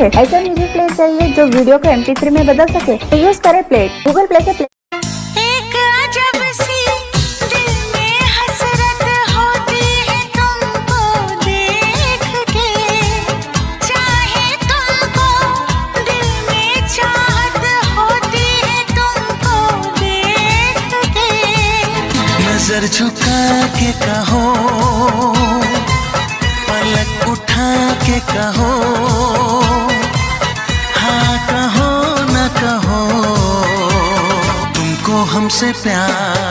ऐसा music player चाहिए जो वीडियो को एम में बदल सके। तो यूज़ करे प्लेट गूगल प्ले से प्ले एक अजब सी दिल में हसरत होती है तुमको देख के। चाहे तुमको दिल में चाहत होती है तुमको देख के। नज़र झुका के कहो पलक उठा के कहो। हमसे प्यार।